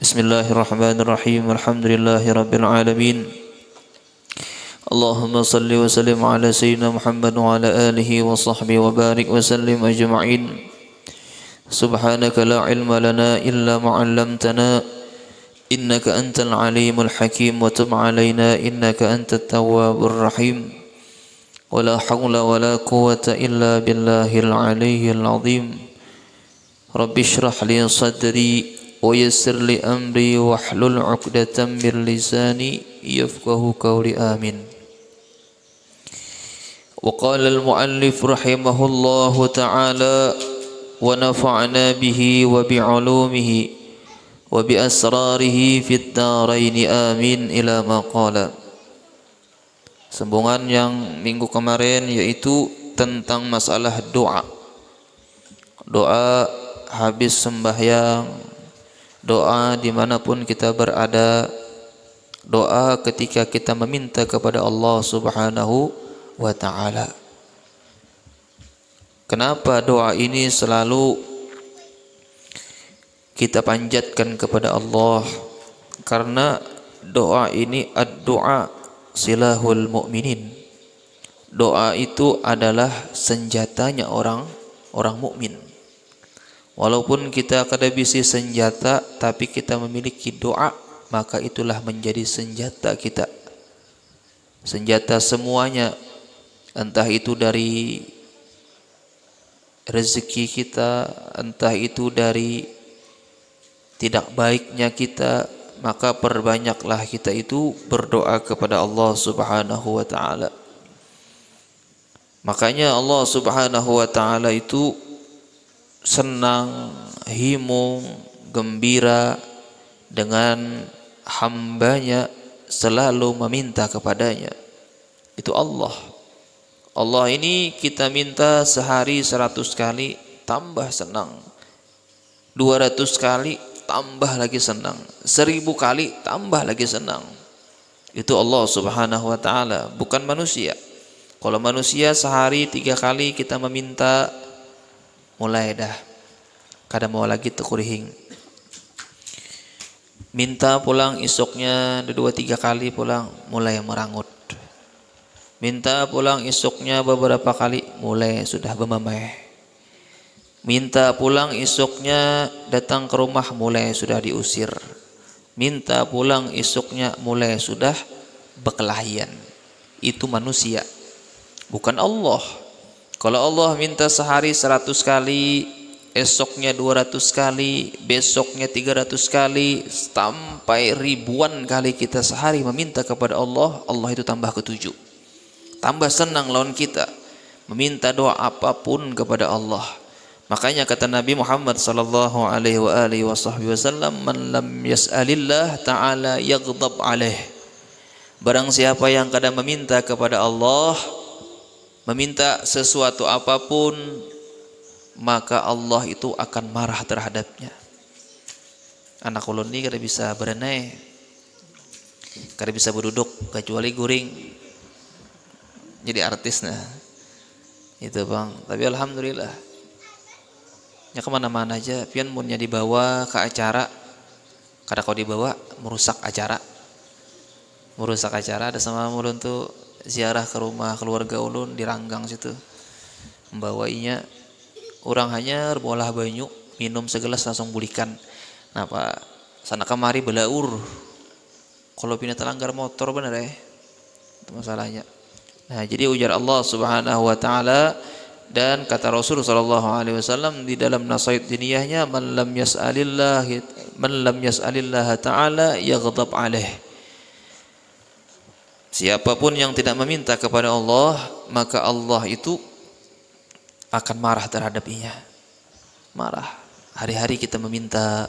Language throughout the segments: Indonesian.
بسم الله الرحمن الرحيم الحمد لله رب العالمين اللهم صل وسلم على سيدنا محمد وعلى آله وصحبه وبارك وسلم أجمعين سبحانك لا علم لنا إلا ما علمتنا إنك أنت العليم الحكيم وتب علينا إنك أنت التواب الرحيم ولا حول ولا قوة إلا بالله العلي العظيم رب اشرح لي صدري ويسر لي أمري واحلل عقدة من لساني يفقه قولي آمين وقال المؤلف رحمه الله تعالى ونفعنا به وبعلومه وبأسراره في الدارين آمين إلى ما قال Sambungan yang minggu kemarin yaitu tentang masalah doa. Doa habis sembahyang, doa di mana pun kita berada, doa ketika kita meminta kepada Allah Subhanahu wa Ta'ala. Kenapa doa ini selalu kita panjatkan kepada Allah? Karena doa ini ad-doa silahul mukminin. Doa itu adalah senjatanya orang orang mukmin. Walaupun kita kehabisi senjata tapi kita memiliki doa, maka itulah menjadi senjata kita. Senjata semuanya entah itu dari rezeki kita, entah itu dari tidak baiknya kita, maka perbanyaklah kita itu berdoa kepada Allah Subhanahu wa taala. Makanya Allah Subhanahu wa taala itu senang, himung, gembira dengan hambanya selalu meminta kepadanya. Itu Allah. Allah ini kita minta sehari seratus kali tambah senang. Dua ratus kali tambah lagi senang. Seribu kali tambah lagi senang. Itu Allah subhanahu wa ta'ala. Bukan manusia. Kalau manusia sehari tiga kali kita meminta mulai dah. Kada mau lagi tekurihing minta pulang isuknya dua tiga kali pulang mulai merangut. Minta pulang isuknya beberapa kali mulai sudah bermamai minta pulang isuknya datang ke rumah mulai sudah diusir. Minta pulang isuknya mulai sudah berkelahian. Itu manusia bukan Allah kalau Allah minta sehari 100 kali, esoknya 200 kali, besoknya 300 kali, sampai ribuan kali kita sehari meminta kepada Allah, Allah itu tambah ketujuh. Tambah senang lawan kita meminta doa apa pun kepada Allah. Makanya kata Nabi Muhammad sallallahu alaihi wa wasallam, "Man lam yas'alillah ta'ala yaghdab alaih." Barang siapa yang kadang meminta kepada Allah, meminta sesuatu apa pun maka Allah itu akan marah terhadapnya. Anak ulun ini kada bisa berenai kada bisa berduduk kecuali guring. Jadi artis nah itu bang. Tapi alhamdulillah. Ya ke mana-mana aja. Pian munnya dibawa ke acara. Kada kau dibawa merusak acara. Merusak acara ada sama mulun tuh ziarah ke rumah keluarga ulun di Ranggang situ. Membawainya orang hanya bolah banyu minum segelas langsung bulikan. Nah pak sana kemari belaur kalau pindah telanggar motor bener ya masalahnya. Nah jadi ujar Allah subhanahu wa ta'ala dan kata Rasul sallallahu alaihi wasallam di dalam nasihat diniyahnya man lam yas'alillah man lam yas'alillah ta'ala yaghdab alaih Siapa pun yang tidak meminta kepada Allah, maka Allah itu akan marah terhadapnya. Marah. Hari-hari kita meminta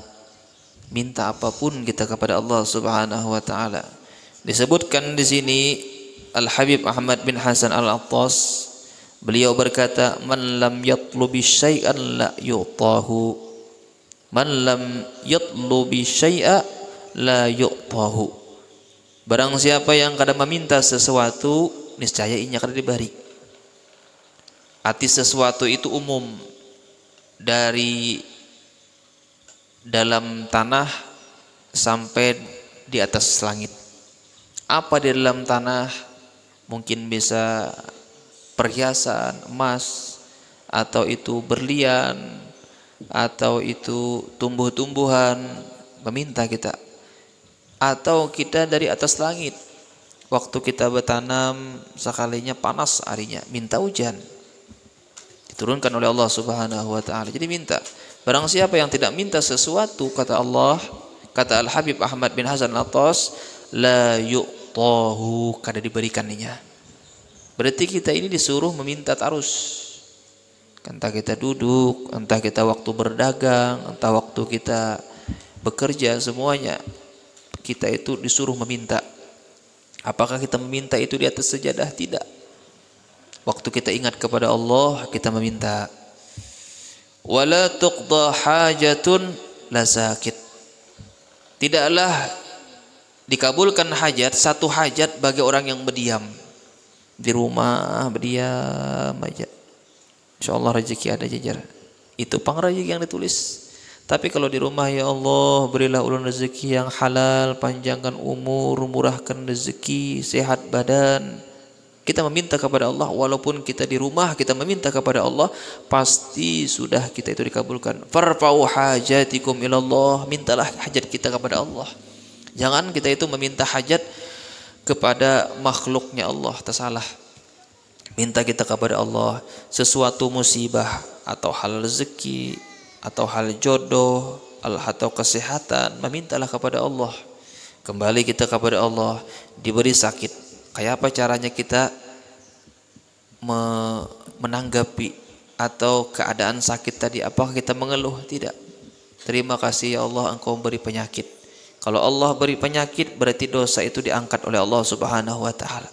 minta apa pun kita kepada Allah Subhanahu wa taala. Disebutkan di sini Al Habib Ahmad bin Hasan Al Attas beliau berkata man lam yatlubi syai'an la yu'tahu man lam yatlubi syai'a la yu'tahu Barang siapa yang kadang meminta sesuatu, niscaya inya kada diberi. Arti sesuatu itu umum dari dalam tanah sampai di atas langit. Apa di dalam tanah mungkin bisa perhiasan emas atau itu berlian atau itu tumbuh-tumbuhan meminta kita atau kita dari atas langit. Waktu kita bertanam sekalinya panas harinya minta hujan. Diturunkan oleh Allah Subhanahu wa taala. Jadi minta. Barang siapa yang tidak minta sesuatu kata Allah Kata Al-Habib Ahmad bin Hasan Al-Attas, la yu'tahu kada diberikannya. Berarti kita ini disuruh meminta terus. Entah kita duduk, entah kita waktu berdagang, entah waktu kita bekerja semuanya kita itu disuruh meminta. Apakah kita meminta itu di atas sejadah? Tidak. Waktu kita ingat kepada Allah, kita meminta. Wala tuqda hajatun la sakit. Tidaklah dikabulkan hajat satu hajat bagi orang yang berdiam di rumah berdiam aja. Insya Allah rezeki ada jajar. Itu pang yang ditulis. Tapi kalau di rumah ya Allah berilah ulun rezeki yang halal, panjangkan umur, murahkan rezeki, sehat badan. Kita meminta kepada Allah walaupun kita di rumah kita meminta kepada Allah pasti sudah kita itu dikabulkan. Farfa'u hajatikum ilallah, mintalah hajat kita kepada Allah. Jangan kita itu meminta hajat kepada makhluknya Allah, tersalah. Minta kita kepada Allah sesuatu musibah atau hal rezeki atau hal jodoh atau kesehatan, memintalah kepada Allah. Kembali kita kepada Allah, diberi sakit, Kayak apa caranya kita menanggapi atau keadaan sakit tadi? Apakah kita mengeluh? Tidak. Terima kasih ya Allah engkau beri penyakit. Kalau Allah beri penyakit berarti dosa itu diangkat oleh Allah Subhanahu wa taala.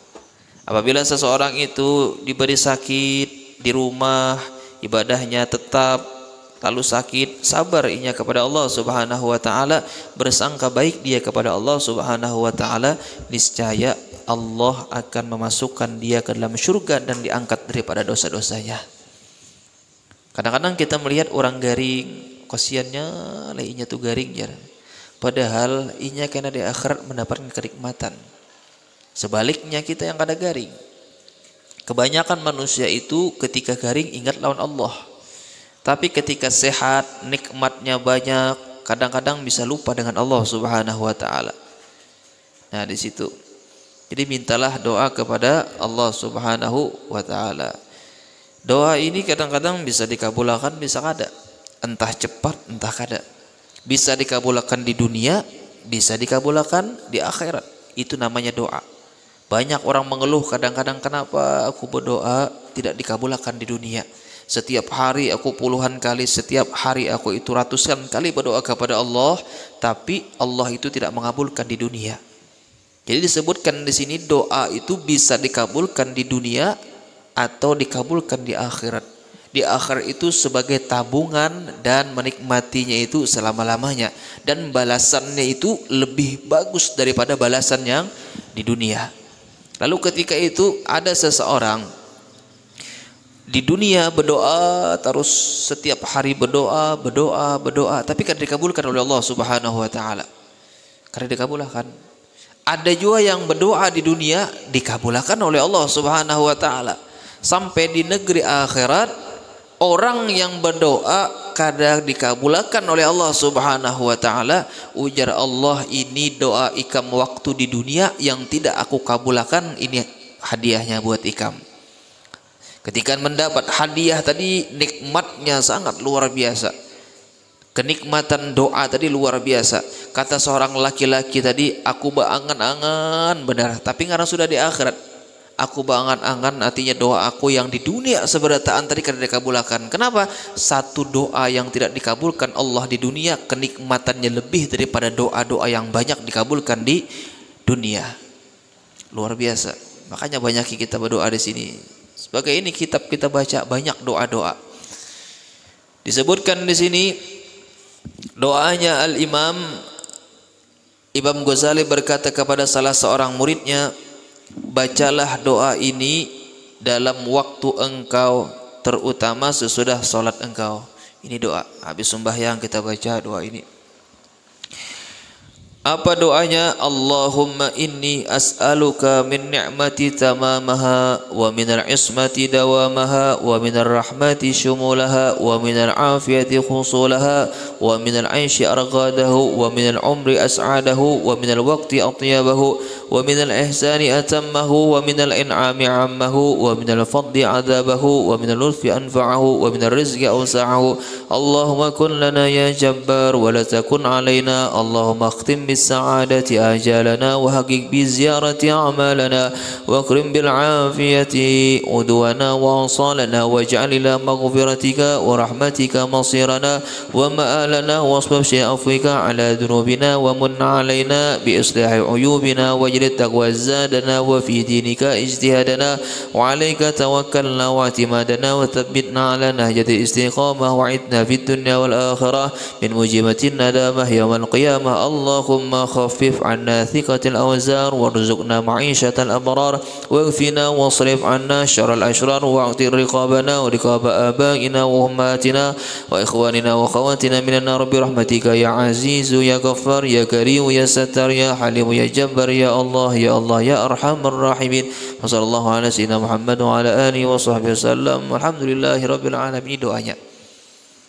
Apabila seseorang itu diberi sakit di rumah, ibadahnya tetap lalu sakit, sabar inya kepada Allah Subhanahu wa taala, bersangka baik dia kepada Allah Subhanahu wa taala, niscaya Allah akan memasukkan dia ke dalam surga dan diangkat daripada dosa-dosanya. Kadang-kadang kita melihat orang garing, kasihannya lainnya tuh garing ya. Padahal inya karena di akhirat mendapatkan kenikmatan. Sebaliknya kita yang kada garing. Kebanyakan manusia itu ketika garing ingat lawan Allah. Tapi ketika sehat, nikmatnya banyak, kadang-kadang bisa lupa dengan Allah Subhanahu wa taala. Nah, di situ jadi mintalah doa kepada Allah Subhanahu wa taala. Doa ini kadang-kadang bisa dikabulkan, bisa kada. Entah cepat, entah kada. Bisa dikabulkan di dunia, bisa dikabulkan di akhirat. Itu namanya doa. Banyak orang mengeluh kadang-kadang kenapa aku berdoa tidak dikabulkan di dunia. Setiap hari aku puluhan kali, setiap hari aku itu ratusan kali berdoa kepada Allah, tapi Allah itu tidak mengabulkan di dunia. Jadi disebutkan di sini doa itu bisa dikabulkan di dunia atau dikabulkan di akhirat. Di akhirat itu sebagai tabungan dan menikmatinya itu selama-lamanya dan balasannya itu lebih bagus daripada balasan yang di dunia. Lalu ketika itu ada seseorang di dunia berdoa terus setiap hari berdoa, berdoa, berdoa, tapi kan dikabulkan oleh Allah Subhanahu wa taala. Karena dikabulkan ada juga yang berdoa di dunia dikabulkan oleh Allah Subhanahu wa taala. Sampai di negeri akhirat orang yang berdoa kadang dikabulkan oleh Allah Subhanahu wa taala. Ujar Allah ini doa ikam waktu di dunia yang tidak aku kabulkan ini hadiahnya buat ikam. Ketika mendapat hadiah tadi nikmatnya sangat luar biasa Kenikmatan doa tadi luar biasa. Kata seorang laki-laki tadi, aku berangan-angan benar. Tapi karena sudah di akhirat, aku berangan-angan artinya doa aku yang di dunia seberataan tadi karena dikabulkan. Kenapa? Satu doa yang tidak dikabulkan Allah di dunia, kenikmatannya lebih daripada doa-doa yang banyak dikabulkan di dunia. Luar biasa. Makanya banyak kita berdoa di sini. Sebagai ini kitab kita baca banyak doa-doa. Disebutkan di sini Doanya Al-Imam Imam Ghazali berkata kepada salah seorang muridnya, bacalah doa ini dalam waktu engkau terutama sesudah solat engkau. Ini doa. Habis sembahyang kita baca doa ini. Apa doanya? Allahumma inni as'aluka min ni'mati tamamaha wa min al-ismati dawamaha wa min al-rahmati shumulaha wa min al-afiyati khusulaha wa min al-aishi arghadahu wa min al-umri as'adahu wa min al-waqti atyabahu wa min al-ihsani atammahu wa min al-in'ami ammahu wa min al-fadli adabahu wa min al-lutfi anfa'ahu wa min al-rizqi awsa'ahu Allahumma kun lana ya jabbar wa la takun alaina Allahumma akhtim بالسعادة آجالنا وحقق بالزيارة أعمالنا وأكرم بالعافية أدونا وأوصالنا واجعل إلى مغفرتك ورحمتك مصيرنا ومآلنا واصبب شيء على ذنوبنا ومن علينا بإصلاح عيوبنا واجل التقوى زادنا وفي دينك اجتهادنا وعليك توكلنا واعتمادنا وثبتنا على نهجة الاستقامة وعدنا في الدنيا والآخرة من مجيبة الندامة يوم القيامة. اللهم اللهم خفف عنا ثقة الأوزار وارزقنا معيشة الأبرار واغفنا واصرف عنا شر الأشرار واعتق رقابنا ورقاب آبائنا وأمهاتنا وإخواننا وأخواتنا من النار برحمتك. يا عزيز يا غفار يا كريم يا ستار يا حليم يا جبار يا الله يا الله يا أرحم الراحمين. وصلى الله على سيدنا محمد وعلى آله وصحبه وسلم. والحمد لله رب العالمين.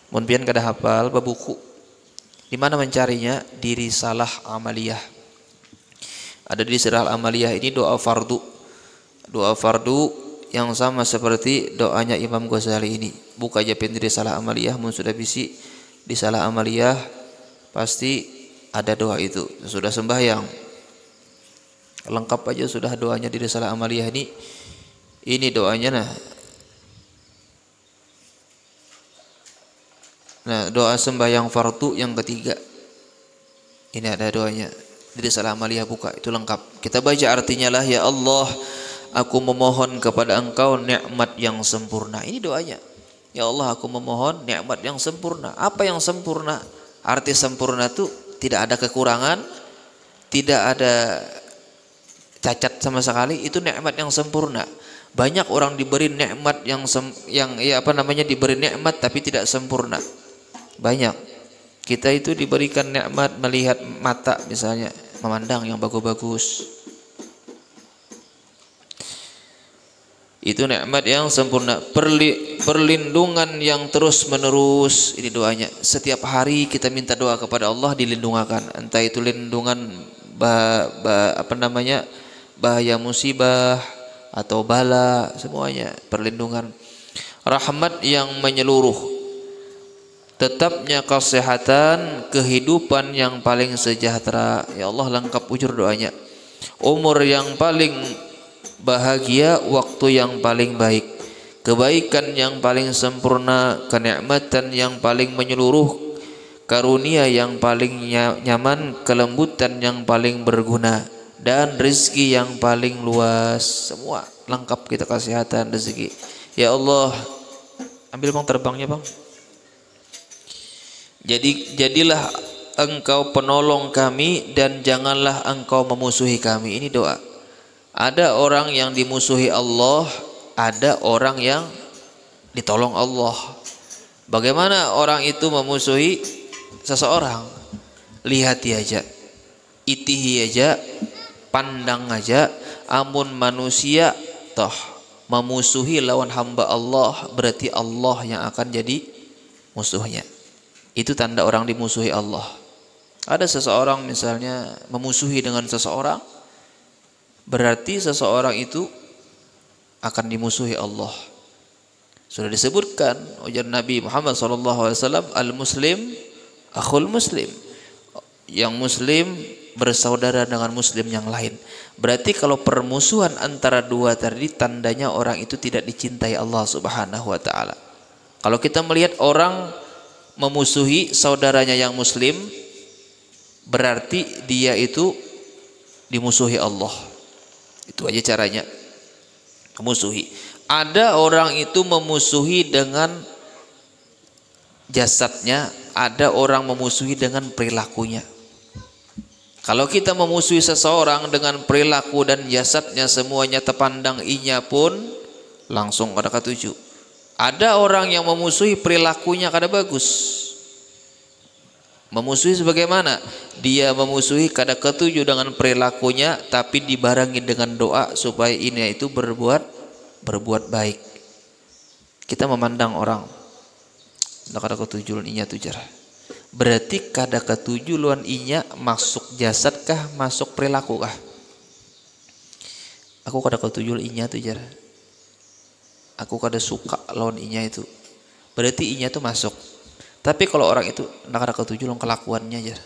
Mun pian kada hafal babuku Di mana mencarinya? Di risalah amaliyah. Ada di risalah amaliyah ini doa fardu. Doa fardu yang sama seperti doanya Imam Ghazali ini. Buka aja pintu risalah amaliyah, mun sudah bisi di salah amaliyah pasti ada doa itu. Sudah sembahyang. Lengkap aja sudah doanya di risalah amaliyah ini. Ini doanya nah Nah, doa sembahyang fardu yang ketiga. Ini ada doanya. Jadi salah amaliyah buka itu lengkap. Kita baca artinya lah ya Allah, aku memohon kepada Engkau nikmat yang sempurna. Ini doanya. Ya Allah, aku memohon nikmat yang sempurna. Apa yang sempurna? Arti sempurna itu tidak ada kekurangan, tidak ada cacat sama sekali, itu nikmat yang sempurna. Banyak orang diberi nikmat yang sem, yang ya apa namanya diberi nikmat tapi tidak sempurna. Banyak. Kita itu diberikan nikmat melihat mata misalnya, memandang yang bagus-bagus. Itu nikmat yang sempurna. Perli, perlindungan yang terus menerus. Ini doanya. Setiap hari kita minta doa kepada Allah dilindungakan. Entah itu lindungan bah, bah, apa namanya bahaya musibah atau bala semuanya perlindungan. Rahmat yang menyeluruh tetapnya kesehatan, kehidupan yang paling sejahtera. Ya Allah lengkap ujur doanya. Umur yang paling bahagia, waktu yang paling baik. Kebaikan yang paling sempurna, kenikmatan yang paling menyeluruh, karunia yang paling nyaman, kelembutan yang paling berguna dan rezeki yang paling luas. Semua lengkap kita kesehatan, rezeki. Ya Allah, ambil bang terbangnya bang. Jadi jadilah engkau penolong kami dan janganlah engkau memusuhi kami. Ini doa. Ada orang yang dimusuhi Allah, ada orang yang ditolong Allah. Bagaimana orang itu memusuhi seseorang? Lihat aja. Itihi aja, pandang aja, amun manusia toh memusuhi lawan hamba Allah, berarti Allah yang akan jadi musuhnya. Itu tanda orang dimusuhi Allah. Ada seseorang misalnya memusuhi dengan seseorang, berarti seseorang itu akan dimusuhi Allah. Sudah disebutkan ujar Nabi Muhammad SAW, al-muslim akhul muslim. Yang muslim bersaudara dengan muslim yang lain. Berarti kalau permusuhan antara dua tadi tandanya orang itu tidak dicintai Allah Subhanahu wa taala. Kalau kita melihat orang memusuhi saudaranya yang muslim berarti dia itu dimusuhi Allah. Itu aja caranya. Memusuhi. Ada orang itu memusuhi dengan jasadnya, ada orang memusuhi dengan perilakunya. Kalau kita memusuhi seseorang dengan perilaku dan jasadnya semuanya terpandang inya pun langsung pada ketujuh. Ada orang yang memusuhi perilakunya kada bagus. Memusuhi sebagaimana? Dia memusuhi kada ketujuh dengan perilakunya tapi dibarengi dengan doa supaya ini itu berbuat berbuat baik. Kita memandang orang kada ketujuh inya tujar. Berarti kada ketujuh luan inya masuk jasad kah masuk perilaku kah? Aku kada ketujuh inya tujar. Aku kada suka lawan inya itu. Berarti inya itu masuk tapi kalau orang itu nak ada ketujuh long kelakuannya aja.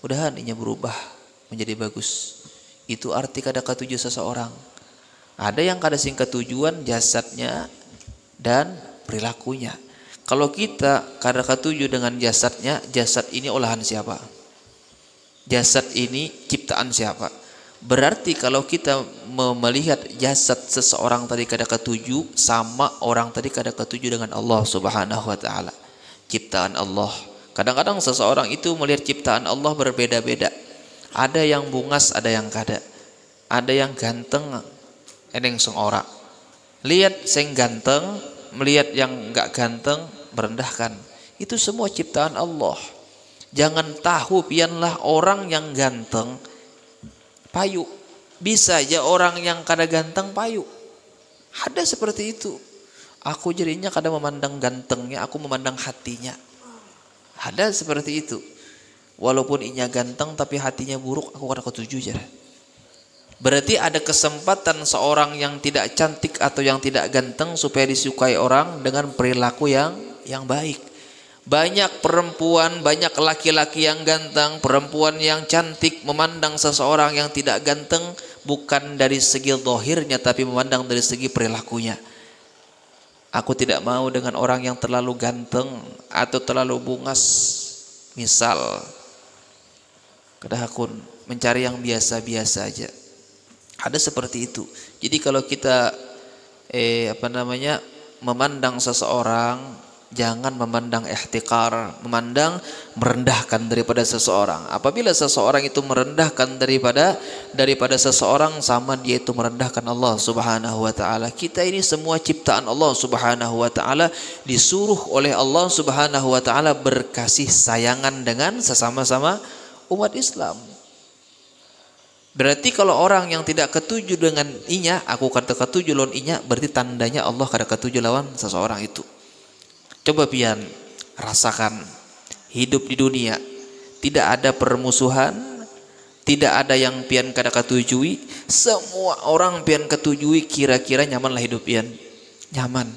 Mudahan inya berubah menjadi bagus. Itu arti kada ketujuh seseorang. Ada yang kada sing ketujuan jasadnya dan perilakunya. Kalau kita kada ketujuh dengan jasadnya, jasad ini olahan siapa? Jasad ini ciptaan siapa? Berarti kalau kita melihat jasad seseorang tadi kada ketujuh sama orang tadi kada ketujuh dengan Allah Subhanahu wa taala ciptaan Allah. Kadang-kadang seseorang itu melihat ciptaan Allah berbeda-beda. Ada yang bungas, ada yang kada. Ada yang ganteng, ada yang seorang. Lihat sing ganteng, melihat yang enggak ganteng, merendahkan. Itu semua ciptaan Allah. Jangan tahu pianlah orang yang ganteng payu. Bisa aja orang yang kada ganteng payu. Ada seperti itu. Aku jadinya kadang memandang gantengnya, aku memandang hatinya. Ada seperti itu. Walaupun inya ganteng tapi hatinya buruk, aku kadang ketujuh aja. Berarti ada kesempatan seorang yang tidak cantik atau yang tidak ganteng supaya disukai orang dengan perilaku yang yang baik. Banyak perempuan, banyak laki-laki yang ganteng, perempuan yang cantik memandang seseorang yang tidak ganteng bukan dari segi dohirnya tapi memandang dari segi perilakunya. Aku tidak mau dengan orang yang terlalu ganteng atau terlalu bungas. Misal, kedahakun mencari yang biasa-biasa aja. Ada seperti itu. Jadi kalau kita eh apa namanya memandang seseorang Jangan memandang ihtikar, memandang merendahkan daripada seseorang. Apabila seseorang itu merendahkan daripada daripada seseorang sama dia itu merendahkan Allah Subhanahu wa taala. Kita ini semua ciptaan Allah Subhanahu wa taala disuruh oleh Allah Subhanahu wa taala berkasih sayangan dengan sesama-sama umat Islam. Berarti kalau orang yang tidak ketujuh dengan inya, aku kata ketujuh lawan inya, berarti tandanya Allah kada ketujuh lawan seseorang itu. Coba pian rasakan hidup di dunia tidak ada permusuhan, tidak ada yang pian kada ketujui, semua orang pian ketujui kira-kira nyaman lah hidup pian. Nyaman.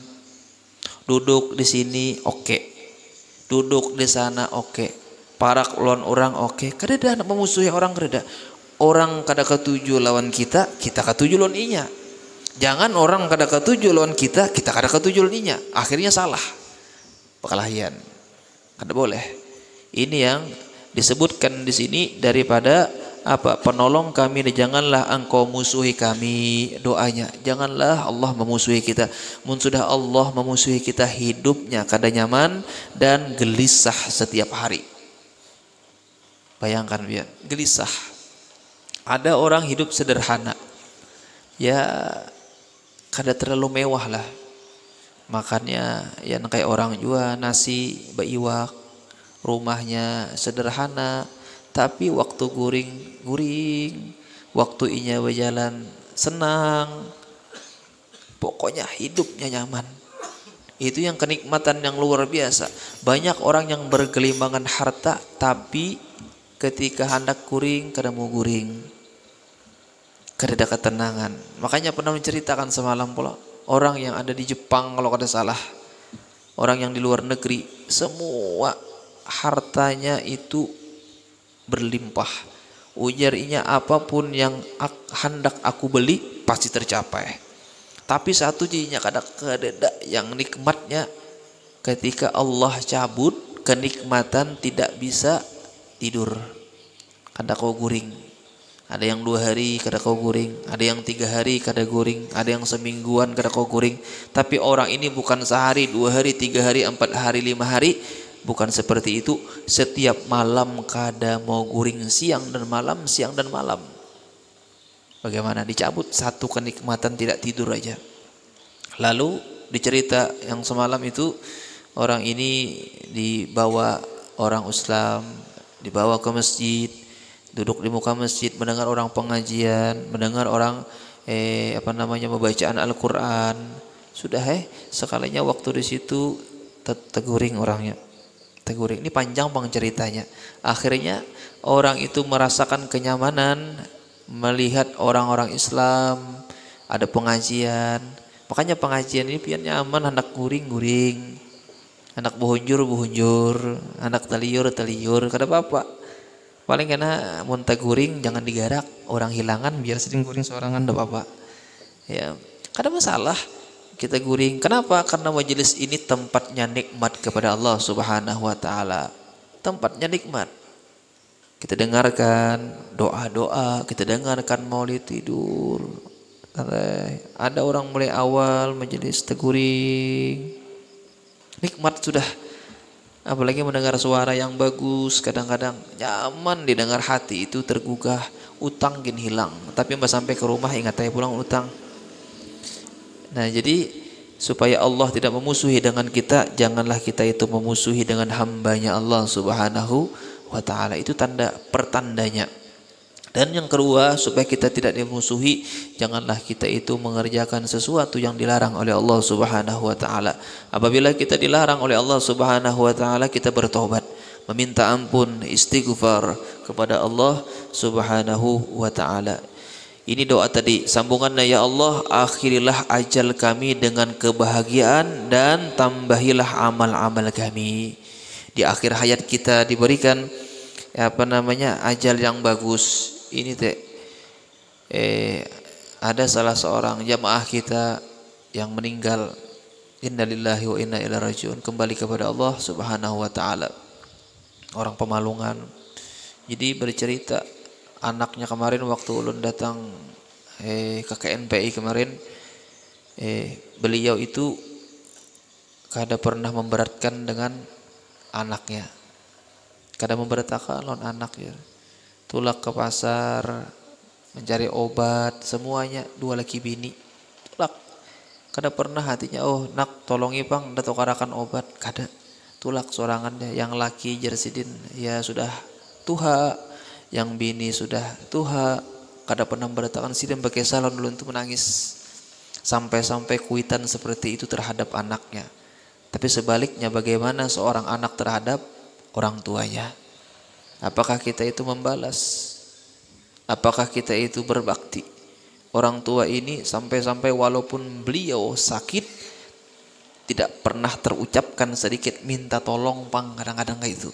Duduk di sini oke. Okay. Duduk di sana oke. Okay. Parak lawan orang oke. Okay. Kada ada memusuhi orang kada. Orang kada ketujuh lawan kita, kita ketujuh lawan inya. Jangan orang kada ketujuh lawan kita, kita kada ketujuh lawan inya. Akhirnya salah perkelahian. Kada boleh. Ini yang disebutkan di sini daripada apa? Penolong kami dan janganlah engkau musuhi kami doanya. Janganlah Allah memusuhi kita. Mun sudah Allah memusuhi kita hidupnya kada nyaman dan gelisah setiap hari. Bayangkan biar gelisah. Ada orang hidup sederhana. Ya kada terlalu mewah lah makannya ya kayak orang juga nasi baiwak rumahnya sederhana tapi waktu guring guring waktu inya berjalan senang pokoknya hidupnya nyaman. Itu yang kenikmatan yang luar biasa. Banyak orang yang bergelimbangan harta tapi ketika hendak guring kada mau guring kada ada ketenangan makanya pernah menceritakan semalam pula orang yang ada di Jepang kalau ada salah orang yang di luar negeri semua hartanya itu berlimpah. Ujarnya apa pun yang hendak aku beli pasti tercapai. Tapi satu jinya kada kededa yang nikmatnya ketika Allah cabut kenikmatan tidak bisa tidur. Kada kau guring ada yang dua hari kada kau guring, ada yang tiga hari kada guring, ada yang semingguan kada kau guring. Tapi orang ini bukan sehari, dua hari, tiga hari, empat hari, lima hari, bukan seperti itu. Setiap malam kada mau guring siang dan malam, siang dan malam. Bagaimana dicabut satu kenikmatan tidak tidur aja. Lalu dicerita yang semalam itu orang ini dibawa orang Islam dibawa ke masjid, duduk di muka masjid, mendengar orang pengajian, mendengar orang eh apa namanya pembacaan Al-Qur'an. Sudah eh sekalinya waktu di situ teguring orangnya. Teguring. Ini panjang bang ceritanya. Akhirnya orang itu merasakan kenyamanan melihat orang-orang Islam ada pengajian. Makanya pengajian ini biar nyaman anak guring-guring. Anak buhunjur buhunjur, anak teliur teliur. Kada apa-apa. Paling kena muntah guring jangan digarak. Orang hilangan biar sering guring seorangan tidak apa-apa. Ya, kada masalah kita guring. Kenapa? Karena majelis ini tempatnya nikmat kepada Allah Subhanahu wa taala. Tempatnya nikmat. Kita dengarkan doa-doa, kita dengarkan maulid tidur. Ada orang mulai awal majelis teguring. Nikmat sudah. Apalagi mendengar suara yang bagus, kadang-kadang nyaman didengar hati itu tergugah, utang gin hilang. Tapi mbak sampai ke rumah ingat saya pulang utang. Nah jadi supaya Allah tidak memusuhi dengan kita, janganlah kita itu memusuhi dengan hambanya Allah subhanahu wa ta'ala. Itu tanda pertandanya. Dan yang kedua, supaya kita tidak dimusuhi, janganlah kita itu mengerjakan sesuatu yang dilarang oleh Allah Subhanahu wa taala. Apabila kita dilarang oleh Allah Subhanahu wa taala, kita bertobat, meminta ampun, istighfar kepada Allah Subhanahu wa taala. Ini doa tadi, sambungannya ya Allah, akhirilah ajal kami dengan kebahagiaan dan tambahilah amal-amal kami. Di akhir hayat kita diberikan apa namanya ajal yang bagus ini teh eh ada salah seorang jamaah kita yang meninggal. Innalillahi wa inna ilaihi rajiun. Kembali kepada Allah Subhanahu wa taala. Orang Pemalungan. Jadi bercerita anaknya kemarin waktu ulun datang eh ke KNPI kemarin eh beliau itu kada pernah memberatkan dengan anaknya. Kada memberatkan lawan anak ya tulak ke pasar mencari obat semuanya. Dua laki bini. Tulak. Kada pernah hatinya oh nak tolongi pang dato karakan obat. Kada. Tulak sorangannya yang laki jersidin ya sudah tuha. Yang bini sudah tuha. Kada pernah beratakan sidin pakai salon dulu untuk menangis. Sampai-sampai kuitan seperti itu terhadap anaknya. Tapi sebaliknya bagaimana seorang anak terhadap orang tuanya Apakah kita itu membalas? Apakah kita itu berbakti? Orang tua ini sampai-sampai walaupun beliau sakit tidak pernah terucapkan sedikit minta tolong pang kadang-kadang kayak itu.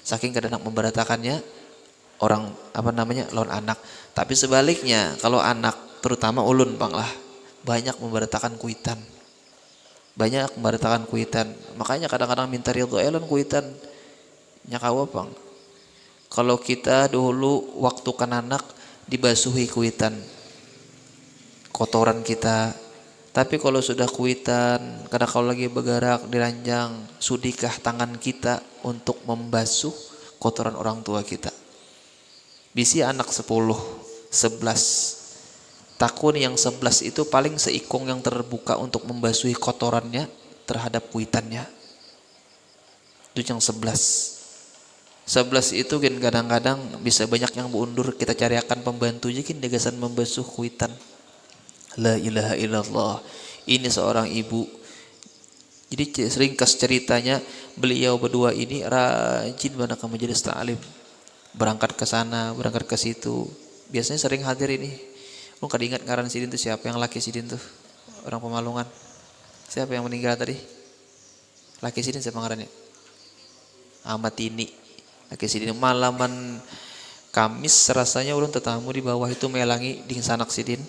Saking kadang-kadang memberatakannya orang apa namanya lawan anak. Tapi sebaliknya kalau anak terutama ulun pang lah banyak memberatakan kuitan. Banyak memberatakan kuitan. Makanya kadang-kadang minta ridho elon kuitan nyakawa pang kalau kita dulu waktu kan anak dibasuhi kuitan kotoran kita. Tapi kalau sudah kuitan, karena kalau lagi bergerak diranjang, sudikah tangan kita untuk membasuh kotoran orang tua kita? Bisi anak 10, 11. Takun yang 11 itu paling seikung yang terbuka untuk membasuhi kotorannya terhadap kuitannya. Itu yang 11. 11 itu kan kadang-kadang bisa banyak yang mundur. Kita cariakan pembantu kan degasan membasuh kuitan. La ilaha illallah. Ini seorang ibu. Jadi sering kas ceritanya beliau berdua ini rajin banget ke majelis ta'lim berangkat ke sana berangkat ke situ. Biasanya sering hadir ini. Lu kada ingat ngaran sidin tuh siapa yang laki sidin tuh? Orang pemalungan siapa yang meninggal tadi? Laki sidin siapa ngarannya? Ahmad ini Oke sini malaman Kamis rasanya ulun tetamu di bawah itu melangi di sanak sidin.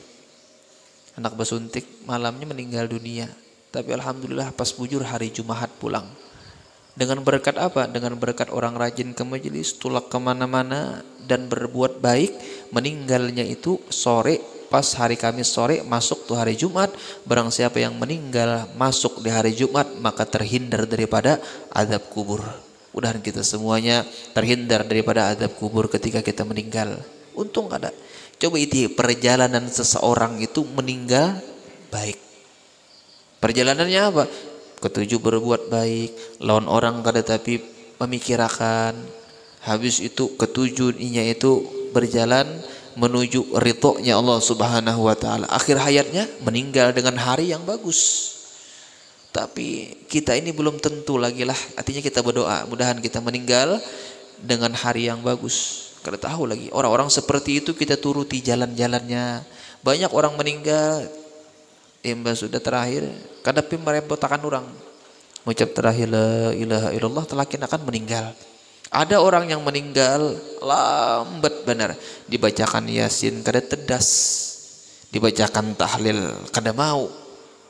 Anak basuntik malamnya meninggal dunia. Tapi alhamdulillah pas bujur hari Jumat pulang. Dengan berkat apa? Dengan berkat orang rajin ke majelis, tulak ke mana-mana dan berbuat baik. Meninggalnya itu sore pas hari Kamis sore masuk tuh hari Jumat. Barang siapa yang meninggal masuk di hari Jumat maka terhindar daripada adab kubur. Mudahan kita semuanya terhindar daripada adab kubur ketika kita meninggal. Untung ada. Coba itu perjalanan seseorang itu meninggal baik. Perjalanannya apa? Ketujuh berbuat baik, lawan orang kada tapi memikirkan, habis itu ketujuhnya itu berjalan menuju ridhonya Allah Subhanahu wa taala. Akhir hayatnya meninggal dengan hari yang bagus. Tapi kita ini belum tentu lagi lah. Artinya kita berdoa, mudahan kita meninggal dengan hari yang bagus. Karena tahu lagi orang-orang seperti itu kita turuti jalan-jalannya. Banyak orang meninggal, imba sudah terakhir, kadang merepotkan orang. Mengucap terakhir la ilaha illallah telakin akan meninggal. Ada orang yang meninggal lambat benar. Dibacakan Yasin kada tedas. Dibacakan tahlil kada mau.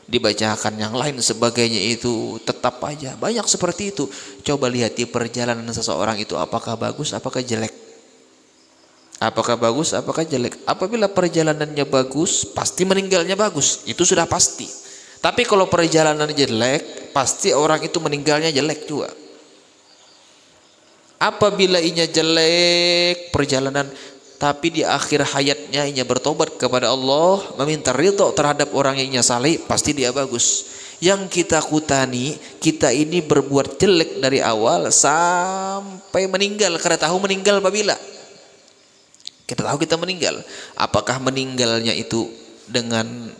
Dibacakan yang lain sebagainya itu tetap aja. Banyak seperti itu. Coba lihat di perjalanan seseorang itu apakah bagus, apakah jelek. Apakah bagus, apakah jelek. Apabila perjalanannya bagus, pasti meninggalnya bagus. Itu sudah pasti. Tapi kalau perjalanan jelek, pasti orang itu meninggalnya jelek juga. Apabila inya jelek perjalanan tapi di akhir hayatnya inya bertobat kepada Allah, meminta ridho terhadap orang yang inya salih, pasti dia bagus. Yang kita kutani, kita ini berbuat jelek dari awal sampai meninggal karena tahu meninggal apabila kita tahu kita meninggal. Apakah meninggalnya itu dengan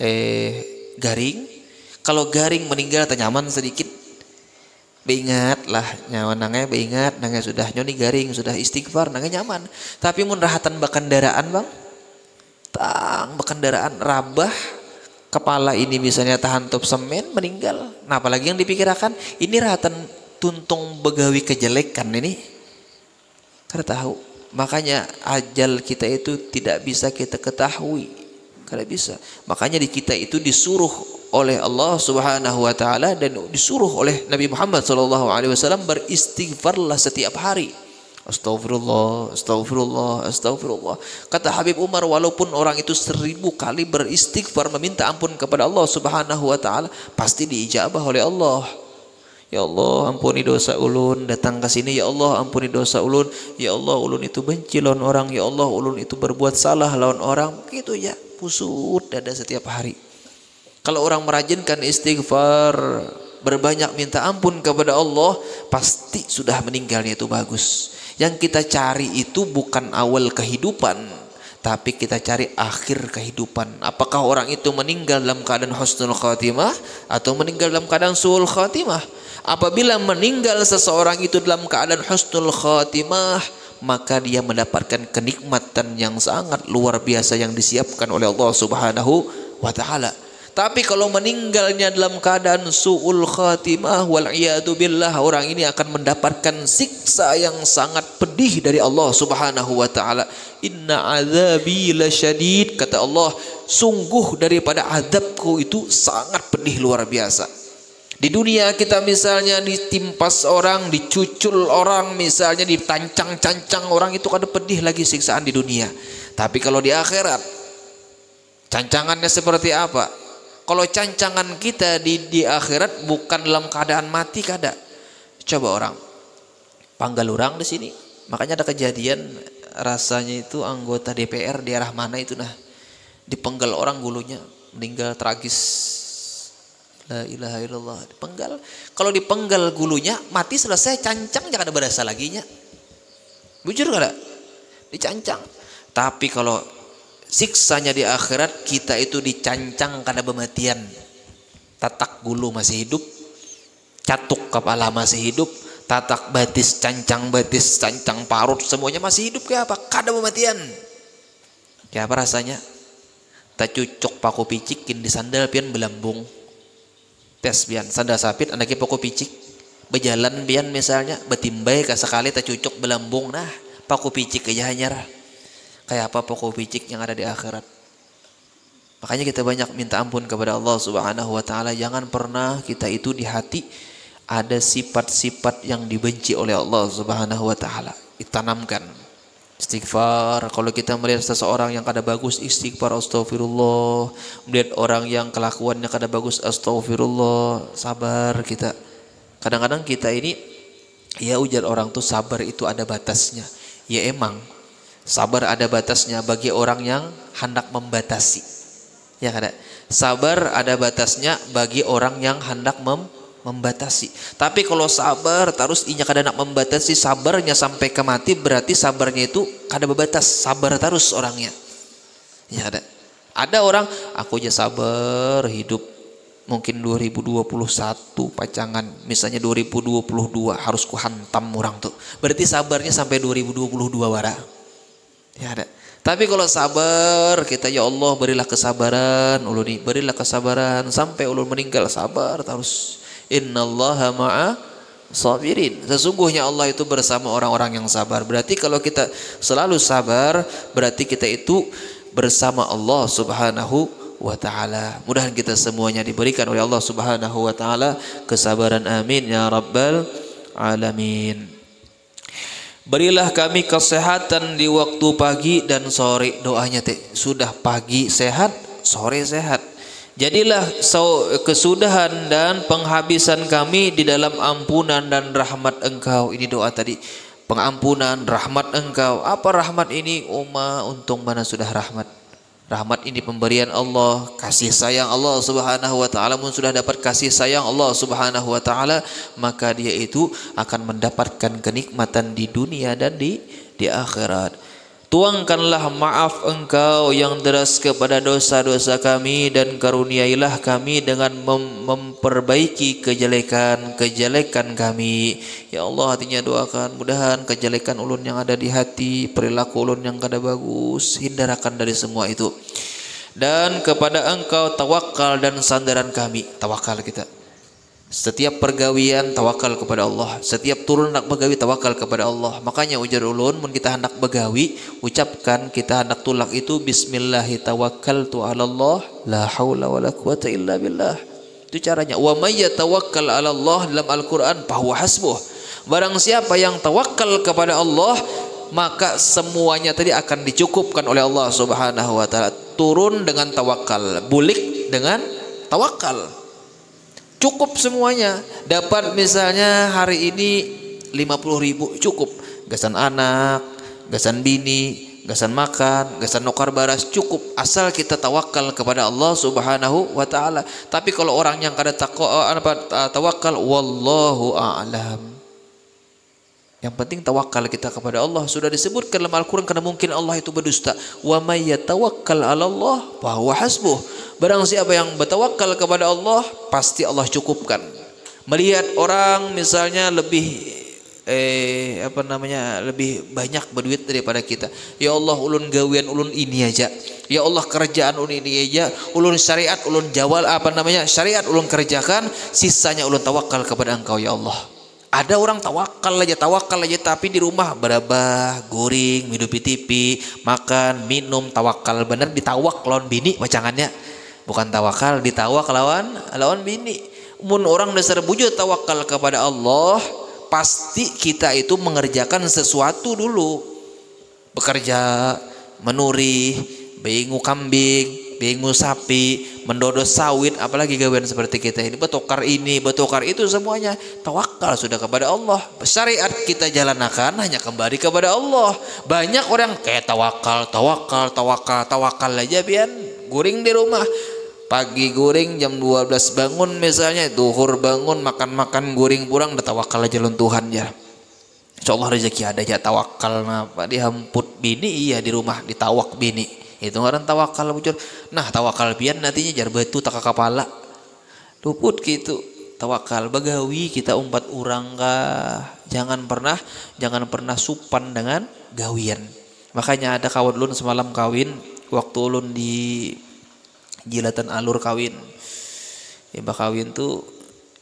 eh garing? Kalau garing meninggal nyaman sedikit, Beingat lah nyawa nangnya beingat nangnya sudah nyoni garing sudah istighfar nangnya nyaman. Tapi mun rahatan bakandaraan bang, tang bakandaraan rabah kepala ini misalnya tahan top semen meninggal. Nah apalagi yang dipikirkan ini rahatan tuntung begawi kejelekan ini. Karena tahu makanya ajal kita itu tidak bisa kita ketahui. Karena bisa. Makanya di kita itu disuruh oleh Allah Subhanahu wa taala dan disuruh oleh Nabi Muhammad sallallahu alaihi wasallam beristighfarlah setiap hari. Astagfirullah, astagfirullah, astagfirullah. Kata Habib Umar, walaupun orang itu seribu kali beristighfar meminta ampun kepada Allah Subhanahu wa taala, pasti diijabah oleh Allah. Ya Allah, ampuni dosa ulun, datang ke sini ya Allah, ampuni dosa ulun. Ya Allah, ulun itu benci lawan orang. Ya Allah, ulun itu berbuat salah lawan orang. Begitu ya, pusut dada setiap hari. Kalau orang merajinkan istighfar, berbanyak minta ampun kepada Allah, pasti sudah meninggalnya itu bagus. Yang kita cari itu bukan awal kehidupan, tapi kita cari akhir kehidupan. Apakah orang itu meninggal dalam keadaan husnul khatimah atau meninggal dalam keadaan suul khatimah? Apabila meninggal seseorang itu dalam keadaan husnul khatimah, maka dia mendapatkan kenikmatan yang sangat luar biasa yang disiapkan oleh Allah Subhanahu wa taala. Tapi kalau meninggalnya dalam keadaan su'ul khatimah wal billah orang ini akan mendapatkan siksa yang sangat pedih dari Allah Subhanahu wa taala. Inna azabi lasyadid kata Allah, sungguh daripada azabku itu sangat pedih luar biasa. Di dunia kita misalnya ditimpas orang, dicucul orang, misalnya ditancang-cancang orang itu kada pedih lagi siksaan di dunia. Tapi kalau di akhirat cancangannya seperti apa? Kalau cancangan kita di di akhirat bukan dalam keadaan mati kada. Coba orang panggal orang di sini. Makanya ada kejadian rasanya itu anggota DPR di arah mana itu nah dipenggal orang gulunya meninggal tragis La ilaha illallah. Dipenggal. Kalau dipenggal gulunya mati selesai cancang jangan ada berasa lagi nya bujur kada? Dicancang. Tapi kalau siksanya di akhirat kita itu dicancang karena kematian tatak gulu masih hidup. Catuk kepala masih hidup. Tatak batis cancang batis cancang parut semuanya masih hidup. Kayak apa? Kada kematian kayak apa rasanya? Tak cucuk paku picikin di sandal pian belambung tes pian sandal sapit anaknya paku picik berjalan pian misalnya betimbai sekali tak cucuk belambung nah paku picik aja hanya kayak apa pokok bicik yang ada di akhirat. Makanya kita banyak minta ampun kepada Allah Subhanahu wa taala. Jangan pernah kita itu di hati ada sifat-sifat yang dibenci oleh Allah Subhanahu wa taala. Ditanamkan. Istighfar, kalau kita melihat seseorang yang kada bagus istighfar astagfirullah. Melihat orang yang kelakuannya kada bagus astagfirullah. Sabar kita. Kadang-kadang kita ini ya ujar orang tuh sabar itu ada batasnya. Ya emang Sabar ada batasnya bagi orang yang hendak membatasi. Ya kada. Sabar ada batasnya bagi orang yang hendak mem membatasi. Tapi kalau sabar terus inya kada nak membatasi sabarnya sampai ke mati berarti sabarnya itu kada berbatas, sabar terus orangnya. Ya ada. Ada orang aku aja sabar hidup mungkin 2021 pacangan misalnya 2022 harus ku hantam orang tuh. Berarti sabarnya sampai 2022 wara. Ya ada. Tapi kalau sabar kita ya Allah berilah kesabaran ulun berilah kesabaran sampai ulun meninggal sabar terus. Innallaha ma'a sabirin. Sesungguhnya Allah itu bersama orang-orang yang sabar. Berarti kalau kita selalu sabar berarti kita itu bersama Allah Subhanahu wa taala. Mudahan kita semuanya diberikan oleh Allah Subhanahu wa taala kesabaran amin ya rabbal alamin. Berilah kami kesehatan di waktu pagi dan sore. Doanya teh sudah pagi sehat, sore sehat. Jadilah kesudahan dan penghabisan kami di dalam ampunan dan rahmat Engkau. Ini doa tadi. Pengampunan, rahmat Engkau. Apa rahmat ini? Uma untung mana sudah rahmat. Rahmat ini pemberian Allah, kasih sayang Allah Subhanahu wa taala. Mun sudah dapat kasih sayang Allah Subhanahu wa taala, maka dia itu akan mendapatkan kenikmatan di dunia dan di di akhirat. Tuangkanlah maaf engkau yang deras kepada dosa-dosa kami dan karuniailah kami dengan mem memperbaiki kejelekan-kejelekan kami. Ya Allah hatinya doakan mudahan kejelekan ulun yang ada di hati, perilaku ulun yang kada bagus, hindarkan dari semua itu. Dan kepada engkau tawakal dan sandaran kami, tawakal kita. Setiap pergawian tawakal kepada Allah. Setiap turun hendak begawi tawakal kepada Allah. Makanya ujar ulun mun kita hendak begawi, ucapkan kita hendak tulak itu bismillahi tawakkaltu Allah la haula wala quwata illa billah. Itu caranya. Wa may yatawakkal 'ala Allah dalam Al-Qur'an fahuwa hasbuh. Barang siapa yang tawakal kepada Allah, maka semuanya tadi akan dicukupkan oleh Allah Subhanahu wa taala. Turun dengan tawakal, bulik dengan tawakal. Cukup semuanya. Dapat misalnya hari ini 50 ribu cukup. Gasan anak, gasan bini, gasan makan, gasan nokar baras cukup asal kita tawakal kepada Allah Subhanahu wa taala. Tapi kalau orang yang kada takwa apa tawakal wallahu a'lam. Yang penting tawakal kita kepada Allah sudah disebutkan dalam Al-Qur'an karena mungkin Allah itu berdusta. Wa may yatawakkal 'ala Allah fa huwa hasbuh. Barang siapa yang bertawakal kepada Allah, pasti Allah cukupkan. Melihat orang misalnya lebih eh apa namanya lebih banyak berduit daripada kita. Ya Allah ulun gawian ulun ini aja. Ya Allah kerjaan ulun ini aja. Ulun syariat ulun jawal apa namanya syariat ulun kerjakan. Sisanya ulun tawakal kepada Engkau ya Allah. Ada orang tawakal aja, tawakal aja tapi di rumah berabah, guring, minum TV, makan, minum, tawakal bener ditawak lawan bini macangannya bukan tawakal ditawak lawan lawan bini. Mun orang dasar bujur tawakal kepada Allah pasti kita itu mengerjakan sesuatu dulu. Bekerja menuri bingung kambing bingung sapi mendodo sawit apalagi gawean seperti kita ini. Betokar ini betokar itu semuanya. Tawakal sudah kepada Allah. Syariat kita jalankan hanya kembali kepada Allah. Banyak orang kayak tawakal tawakal tawakal tawakal aja biar guring di rumah pagi goreng jam 12 bangun misalnya duhur bangun makan-makan goreng kurang udah tawakal aja lon Tuhan ya. Insya Allah rezeki ada ya tawakal apa dihamput bini iya di rumah ditawak bini. Itu orang tawakal bujur nah tawakal pian nantinya jar betu tak kepala. Luput gitu. Tawakal bagawi kita umpat urang kah? Jangan pernah jangan pernah supan dengan gawian. Makanya ada kawan ulun semalam kawin waktu ulun di jilatan alur kawin. Ya kawin tuh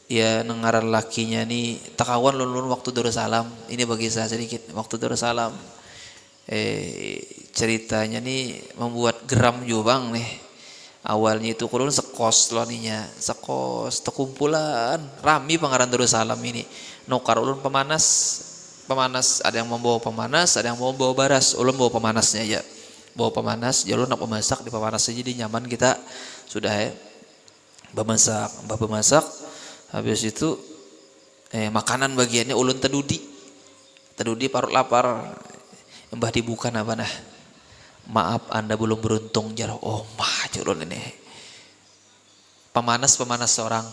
ya nengaran lakinya nih takawan lulun waktu Darussalam ini bagi saya sedikit waktu Darussalam eh ceritanya nih membuat geram juga nih. Awalnya itu kulun sekos loninya sekos terkumpulan rami pangaran Darussalam ini. Nokar ulun pemanas. Pemanas ada yang membawa pemanas ada yang membawa baras. Ulun bawa pemanasnya aja bawa pemanas jalur nak pemasak di pemanas aja di nyaman kita. Sudah ya. Pemasak mbah pemasak. Habis itu eh makanan bagiannya ulun tedudi. Tedudi parut lapar. Mbah dibuka apa nah? Maaf anda belum beruntung jar oh mah culun ini. Pemanas pemanas seorang.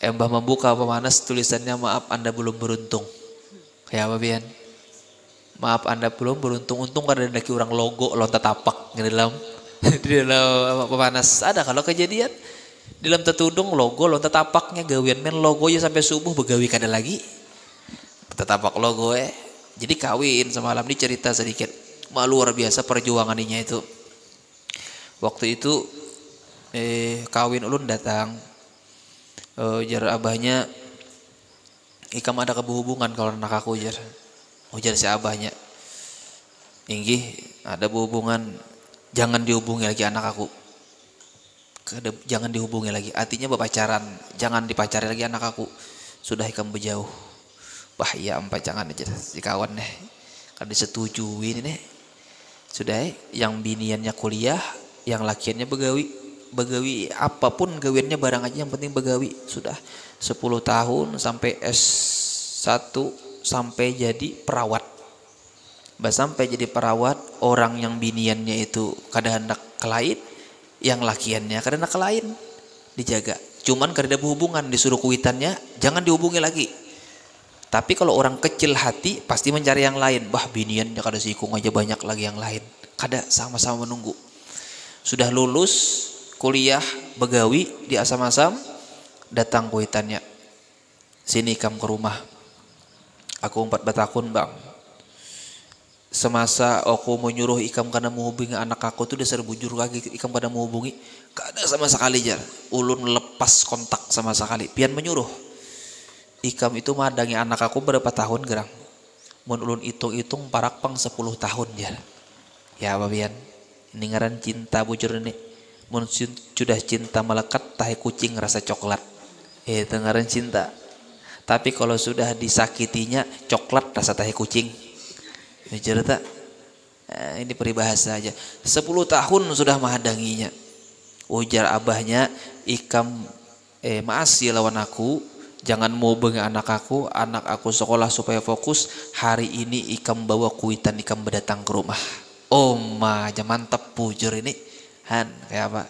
Embah membuka pemanas tulisannya maaf Anda belum beruntung. Ya apa Bian? Maaf Anda belum beruntung. Untung kan ada orang logo lontar tapak di dalam di dalam pemanas. Ada kalau kejadian di dalam tetudung logo lontar tapaknya gawian men logo ya sampai subuh begawi kada lagi. Tetapak logo eh. Jadi kawin semalam ini cerita sedikit. Malu luar biasa perjuangannya itu. Waktu itu eh kawin ulun datang uh, jar abahnya ikam ada kehubungan kalau anak aku jar ujar si abahnya inggi ada hubungan jangan dihubungi lagi anak aku. Jangan dihubungi lagi. Artinya berpacaran jangan dipacari lagi anak aku. Sudah ikam berjauh. Wah iya empat jangan aja si kawan nih. Kalau disetujui ini nih. Sudah yang biniannya kuliah yang lakiannya begawi begawi apa pun gawiannya barang aja yang penting begawi. Sudah 10 tahun sampai S1 sampai jadi perawat. Bah sampai jadi perawat orang yang biniannya itu kadang hendak kelain yang lakiannya kadang hendak kelain dijaga. Cuman karena hubungan disuruh kuitannya jangan dihubungi lagi. Tapi kalau orang kecil hati pasti mencari yang lain. Bah biniannya kada sikung aja banyak lagi yang lain. Kada sama-sama menunggu. Sudah lulus kuliah begawi di asam-asam datang kuitannya. Sini kam ke rumah aku empat batakun bang. Semasa aku menyuruh ikam karena menghubungi anak aku tuh dasar bujur lagi. Ikam pada menghubungi gak ada sama sekali jar. Ulun lepas kontak sama sekali. Pian menyuruh. Ikam itu madangi anak aku berapa tahun gerang? Mun ulun hitung-hitung parak pang 10 tahun jar. Ya apa pian. Ini ngaran cinta bujur ini. Mun sudah cinta melekat tahi kucing rasa coklat. Eh ngaran cinta tapi kalau sudah disakitinya coklat rasa tahi kucing. Cerita eh, ini peribahasa aja. 10 tahun sudah menghadanginya. Ujar abahnya ikam eh masih lawan aku. Jangan mau bengi anak aku anak aku sekolah supaya fokus. Hari ini ikam bawa kuitan ikam berdatang ke rumah. Oh aja mantap pujur ini. Han, kayak apa?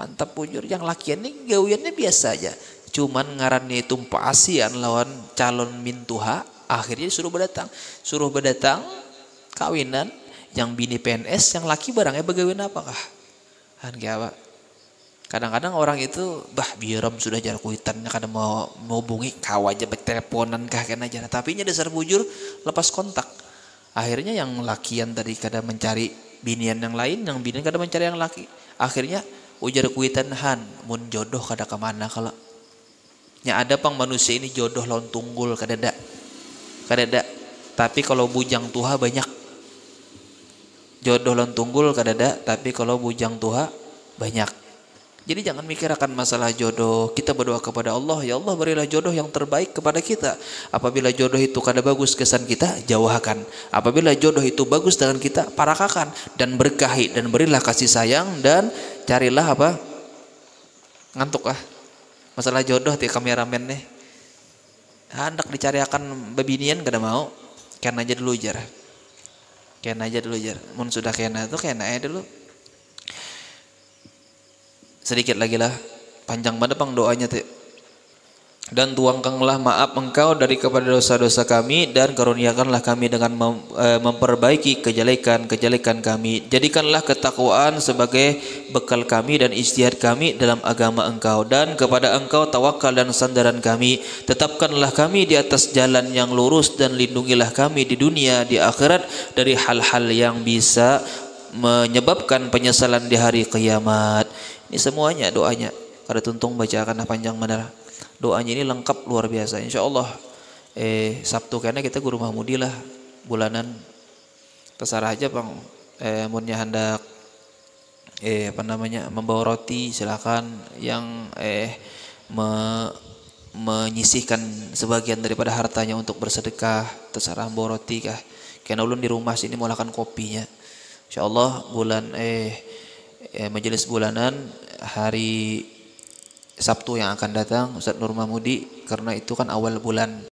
Mantap bujur yang lakian ini gawiannya biasa aja. Cuman ngarannya itu pasian lawan calon mintuha, akhirnya suruh berdatang. Suruh berdatang kawinan yang bini PNS, yang laki barangnya begawian apakah? Kayak apa? Kadang-kadang orang itu bah biaram sudah jarak kuitannya kadang mau mau bungi kau aja kah kena aja. Tapi nya dasar bujur lepas kontak. Akhirnya yang lakian tadi kadang mencari binian yang lain yang binian kadang mencari yang laki akhirnya ujar kuitan han mun jodoh kada ke mana kalau nya ada pang manusia ini jodoh lawan tunggul kadada kadada tapi kalau bujang tuha banyak jodoh lawan tunggul kadada tapi kalau bujang tuha banyak jadi jangan mikir akan masalah jodoh. Kita berdoa kepada Allah, ya Allah berilah jodoh yang terbaik kepada kita. Apabila jodoh itu kada bagus kesan kita, jauhkan. Apabila jodoh itu bagus dengan kita, parakakan dan berkahi dan berilah kasih sayang dan carilah apa? Ngantuk ah. Masalah jodoh ti kameramen nih. Hendak dicari akan bebinian kada mau. Kena aja dulu jar. Kena aja dulu jar. Mun sudah kena tuh kena aja dulu sedikit lagi lah panjang banget bang doanya tuh dan tuangkanlah maaf engkau dari kepada dosa-dosa kami dan karuniakanlah kami dengan e, memperbaiki kejelekan-kejelekan kami jadikanlah ketakwaan sebagai bekal kami dan istihad kami dalam agama engkau dan kepada engkau tawakal dan sandaran kami tetapkanlah kami di atas jalan yang lurus dan lindungilah kami di dunia di akhirat dari hal-hal yang bisa menyebabkan penyesalan di hari kiamat ini semuanya doanya. Kada tuntung bacakan panjang mana. Doanya ini lengkap luar biasa. Insya Allah eh, Sabtu karena kita guru Mahmudi lah bulanan. Terserah aja bang. Eh, munnya hendak eh apa namanya membawa roti silakan. Yang eh me, menyisihkan sebagian daripada hartanya untuk bersedekah terserah membawa roti kah. Karena ulun di rumah sini mulakan kopinya. Insya Allah bulan eh eh, majelis bulanan hari Sabtu yang akan datang Ustadz Nur Mahmudi karena itu kan awal bulan